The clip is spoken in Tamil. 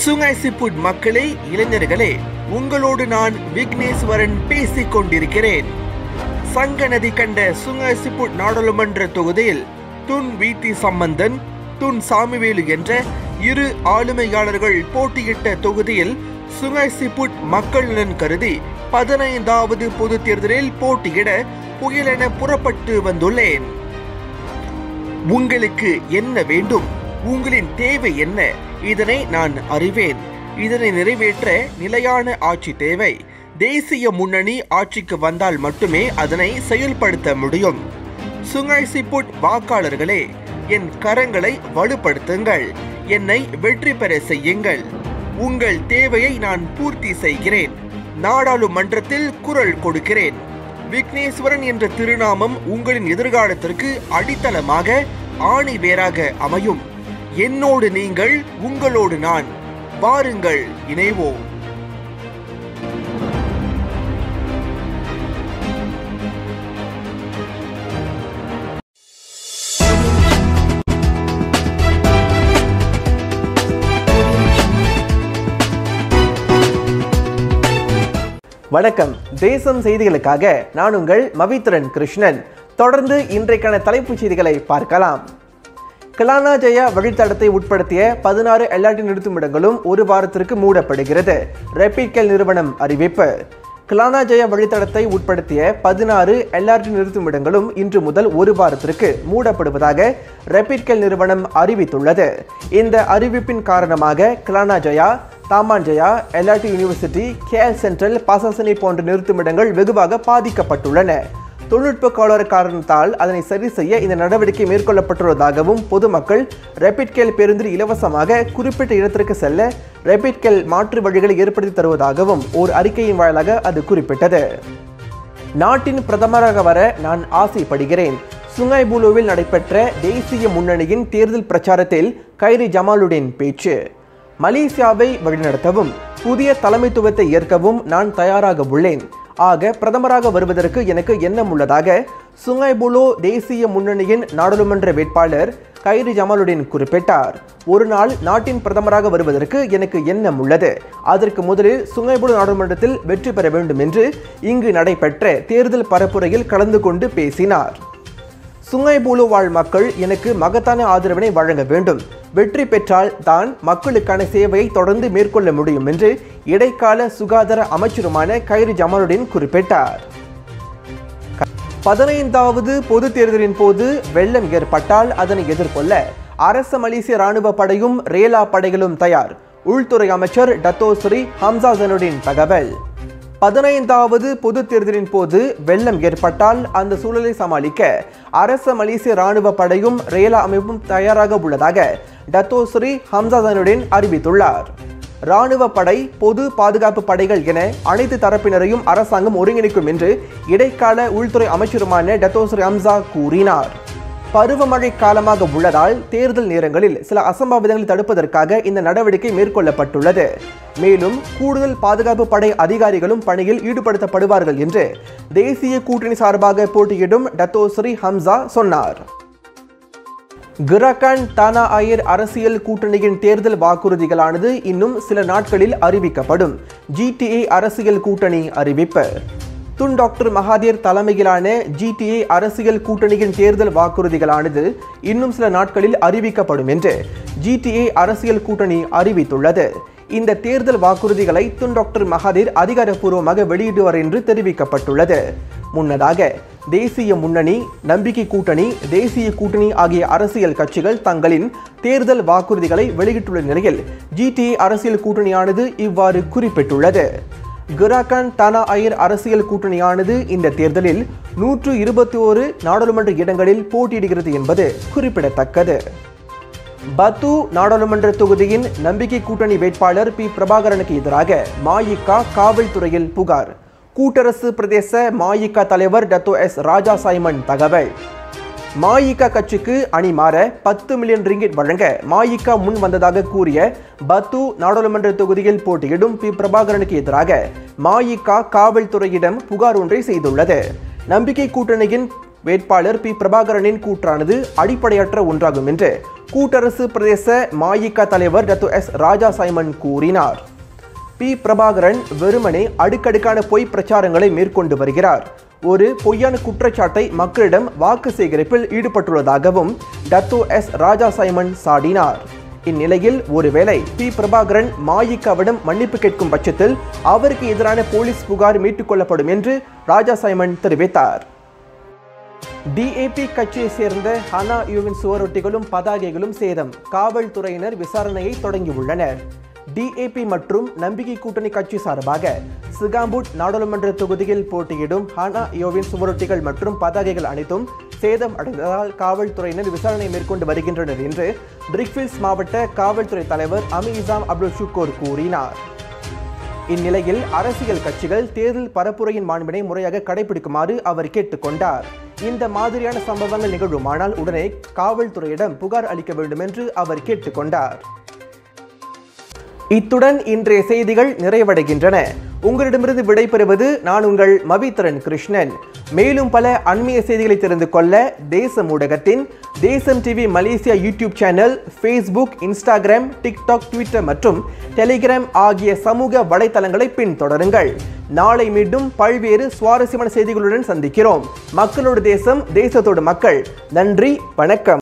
சுங்காய் சிப்புட் மக்களே இளைஞர்களே உங்களோடு நான் விக்னேஸ்வரன் பேசிக் கொண்டிருக்கிறேன் சங்க நதி கண்ட சுங்காய் சிப்புட் நாடாளுமன்ற தொகுதியில் Tun VT Sambanthan Tun Samivellu என்ற இரு ஆளுமையாளர்கள் போட்டியிட்ட தொகுதியில் சுங்காய் சிப்புட் மக்கள் நலன் கருதி பதினைந்தாவது பொது தேர்தலில் போட்டியிட புயலென புறப்பட்டு வந்துள்ளேன். உங்களுக்கு என்ன வேண்டும்? உங்களின் தேவை என்ன? இதனை நான் அறிவேன். இதனை நிறைவேற்ற நிலையான ஆட்சி தேவை. தேசிய முன்னணி ஆட்சிக்கு வந்தால் மட்டுமே அதனை செயல்படுத்த முடியும். சுங்காய் சிப்புட் வாக்காளர்களே என் கரங்களை வலுப்படுத்துங்கள். என்னை வெற்றி பெற செய்யுங்கள். உங்கள் தேவையை நான் பூர்த்தி செய்கிறேன். நாடாளுமன்றத்தில் குரல் கொடுக்கிறேன். விக்னேஸ்வரன் என்ற திருநாமம் உங்களின் எதிர்காலத்திற்கு அடித்தளமாக ஆணி வேராக அமையும். என்னோடு நீங்கள் உங்களோடு நான். வாருங்கள் இணைவோம். வணக்கம். தேசம் செய்திகளுக்காக நான் உங்கள் மவித்ரன் கிருஷ்ணன். தொடர்ந்து இன்றைக்கான தலைப்புச் செய்திகளை பார்க்கலாம். கிளானா ஜெயா வழித்தடத்தை உட்படுத்திய பதினாறு எல்ஆர்டி நிறுத்துமிடங்களும் ஒரு வாரத்திற்கு மூடப்படுகிறது. ரெப்பிட்கல் நிறுவனம் அறிவிப்பு. கிளானா ஜெயா வழித்தடத்தை உட்படுத்திய பதினாறு எல்ஆர்டி நிறுத்துமிடங்களும் இன்று முதல் ஒரு வாரத்திற்கு மூடப்படுவதாக ரெப்பிட்கல் நிறுவனம் அறிவித்துள்ளது. இந்த அறிவிப்பின் காரணமாக Kelana Jaya Taman Jaya LRT university KL Sentral பாசாசனை போன்ற நிறுத்துமிடங்கள் வெகுவாக பாதிக்கப்பட்டுள்ளன. தொழில்நுட்ப கோளாறு காரணத்தால் அதனை சரி செய்ய இந்த நடவடிக்கை மேற்கொள்ளப்பட்டுள்ளதாகவும் பொதுமக்கள் ரேபிட் கேல் பேருந்தில் இலவசமாக குறிப்பிட்ட இடத்திற்கு செல்ல ரேபிட் கேல் மாற்று வழிகளை ஏற்படுத்தி தருவதாகவும் ஓர் அறிக்கையின் வாயிலாக அது குறிப்பிட்டது. நாட்டின் பிரதமராக வர நான் ஆசைப்படுகிறேன். சுங்காய் புலுவில் நடைபெற்ற தேசிய முன்னணியின் தேர்தல் பிரச்சாரத்தில் கைரி ஜமாலுடன் பேச்சு. மலேசியாவை வழிநடத்தவும் புதிய தலைமைத்துவத்தை ஏற்கவும் நான் தயாராக உள்ளேன். ஆக பிரதமராக வருவதற்கு எனக்கு எண்ணம் உள்ளதாக சுங்கைபுலோ தேசிய முன்னணியின் நாடாளுமன்ற வேட்பாளர் கைரி ஜமாலுடன் குறிப்பிட்டார். ஒரு நாள் நாட்டின் பிரதமராக வருவதற்கு எனக்கு எண்ணம் உள்ளது. அதற்கு முதலில் சுங்கைபுலோ நாடாளுமன்றத்தில் வெற்றி பெற வேண்டும் என்று இங்கு நடைபெற்ற தேர்தல் பரப்புரையில் கலந்து கொண்டு பேசினார். சுங்கைபூலு வாழ் மக்கள் எனக்கு மகத்தான ஆதரவினை வழங்க வேண்டும். வெற்றி பெற்றால் தான் மக்களுக்கான சேவையை தொடர்ந்து மேற்கொள்ள முடியும் என்று இடைக்கால சுகாதார அமைச்சருமான கைரி ஜமாலுடன் குறிப்பிட்டார். பதினைந்தாவது பொது தேர்தலின் போது வெள்ளம் ஏற்பட்டால் அதனை எதிர்கொள்ள அரச மலேசிய ராணுவ படையும் ரேலா படைகளும் தயார். உள்துறை அமைச்சர் டத்தோஸ்ரீ ஹம்சாசனுடன் தகவல். பதினைந்தாவது பொது தேர்தலின் போது வெள்ளம் ஏற்பட்டால் அந்த சூழலை சமாளிக்க அரச மலேசிய ராணுவ படையும் ரேலா அமைப்பும் தயாராக உள்ளதாக டத்தோஸ்ரீ ஹம்சாசனுடன் அறிவித்துள்ளார். ராணுவ படை பொது பாதுகாப்பு படைகள் என அனைத்து தரப்பினரையும் அரசாங்கம் ஒருங்கிணைக்கும் என்று இடைக்கால உள்துறை அமைச்சருமான டத்தோஸ்ரீ ஹம்சா கூறினார். பருவமழை காலமாக உள்ளதால் தேர்தல் நேரங்களில் சில அசம்பாவிதங்களை தடுப்பதற்காக இந்த நடவடிக்கை மேற்கொள்ளப்பட்டுள்ளது. மேலும் கூடுதல் பாதுகாப்பு படை அதிகாரிகளும் பணியில் ஈடுபடுத்தப்படுவார்கள் என்று தேசிய கூட்டணி சார்பாக போட்டியிடும் டத்தோஸ்ரீ ஹம்சா சொன்னார். கிரகன் தானா ஆயர் அரசியல் கூட்டணியின் தேர்தல் வாக்குறுதிகளானது இன்னும் சில நாட்களில் அறிவிக்கப்படும். ஜிடிஏ அரசியல் கூட்டணி அறிவிப்பு. துன் டாக்டர் மகாதீர் தலைமையிலான ஜிடிஏ அரசியல் கூட்டணியின் தேர்தல் வாக்குறுதிகளானது இன்னும் சில நாட்களில் அறிவிக்கப்படும் என்று ஜிடிஏ அரசியல் கூட்டணி அறிவித்துள்ளது. இந்த தேர்தல் வாக்குறுதிகளை துன் டாக்டர் மகாதீர் அதிகாரப்பூர்வமாக வெளியிடுவார் என்று தெரிவிக்கப்பட்டுள்ளது. முன்னதாக தேசிய முன்னணி நம்பிக்கை கூட்டணி தேசிய கூட்டணி ஆகிய அரசியல் கட்சிகள் தங்களின் தேர்தல் வாக்குறுதிகளை வெளியிட்டுள்ள நிலையில் ஜிடிஏ அரசியல் கூட்டணியானது இவ்வாறு குறிப்பிட்டுள்ளது. கிராக்கன் தனா அயர் அரசியல் கூட்டணியானது இந்த தேர்தலில் நூற்று இருபத்தி ஓரு நாடாளுமன்ற இடங்களில் போட்டியிடுகிறது என்பது குறிப்பிடத்தக்கது. பத்து நாடாளுமன்ற தொகுதியின் நம்பிக்கை கூட்டணி வேட்பாளர் பி. பிரபாகரனுக்கு எதிராக மாயிக்கா காவல்துறையில் புகார். கூட்டரசு பிரதேச மாயிகா தலைவர் டத்தோ எஸ் ராஜா சைமன் தகவல். மாயிகா கட்சிக்கு அணி மாற பத்து மில்லியன் ரிங்கிட் வழங்க மாயிகா முன் வந்ததாக கூறிய பத்து நாடாளுமன்ற தொகுதியில் போட்டியிடும் பி பிரபாகரனுக்கு எதிராக மாயிகா காவல்துறையிடம் புகார் ஒன்றை செய்துள்ளது. நம்பிக்கை கூட்டணியின் வேட்பாளர் பி பிரபாகரனின் கூற்றானது அடிப்படையற்ற ஒன்றாகும் என்று கூட்டரசு பிரதேச மாயிகா தலைவர் டத்து எஸ் ராஜா சைமன் கூறினார். பி. பிரபாகரன் வெறுமனே அடுக்கடுக்கான பொய் பிரச்சாரங்களை மேற்கொண்டு வருகிறார். ஒரு பொய்யான குற்றச்சாட்டை மக்களிடம் வாக்கு சேகரிப்பில் ஈடுபட்டுள்ளதாகவும் டத்தோ எஸ். ராஜா சைமன் சாடினார். இந்நிலையில் ஒருவேளை பி. பிரபாகரன் மாயிக்காவிடம் மன்னிப்பு கேட்கும் பட்சத்தில் அவருக்கு எதிரான போலீஸ் புகார் மீட்டுக் கொள்ளப்படும் என்று ராஜா சைமன் தெரிவித்தார் டிஏபி கட்சியை சேர்ந்த ஹனா யூவின் சுவரொட்டிகளும் பதாகைகளும் சேதம். காவல்துறையினர் விசாரணையை தொடங்கியுள்ளனர். டிஏபி மற்றும் நம்பிக்கை கூட்டணி கட்சி சார்பாக சிகாம்பூட் நாடாளுமன்ற தொகுதியில் போட்டியிடும் ஹானா யோவின் சுவரொட்டிகள் மற்றும் பதாகைகள் அனைத்தும் சேதம் அடைந்ததால் காவல்துறையினர் விசாரணை மேற்கொண்டு வருகின்றனர் என்று பிரிக்ஃபில்ஸ் மாவட்ட காவல்துறை தலைவர் அமிசாம் அப்துல் ஷுக்கோர் கூறினார். இந்நிலையில் அரசியல் கட்சிகள் தேர்தல் பரப்புரையின் மாண்பினை முறையாக கடைபிடிக்குமாறு அவர் கேட்டுக்கொண்டார் இந்த மாதிரியான சம்பவங்கள் நிகழுமானால் உடனே காவல்துறையிடம் புகார் அளிக்க வேண்டும் என்று அவர் கேட்டுக்கொண்டார் இத்துடன் இன்றைய செய்திகள் நிறைவடைகின்றன. உங்களிடமிருந்து விடைபெறுவது நான் உங்கள் மவித்தரன் கிருஷ்ணன். மேலும் பல அண்மைய செய்திகளை தெரிந்து கொள்ள தேசம் ஊடகத்தின் Thesam TV Malaysia YouTube channel Facebook Instagram TikTok Twitter மற்றும் டெலிகிராம் ஆகிய சமூக வலைத்தளங்களை பின்தொடருங்கள். நாளை மீண்டும் பல்வேறு சுவாரஸ்யமான செய்திகளுடன் சந்திக்கிறோம். மக்களோடு தேசம் தேசத்தோடு மக்கள். நன்றி வணக்கம்.